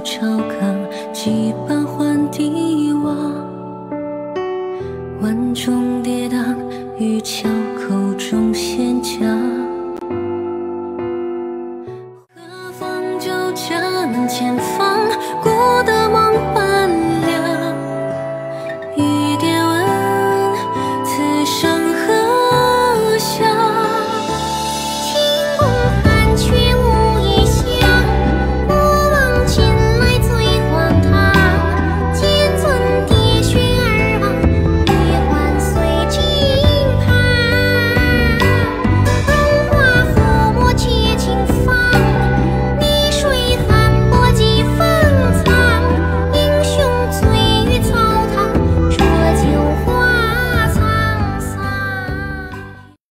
朝纲，几瓣换帝王。万众跌宕于桥口中仙讲，何妨酒家门前放，孤灯。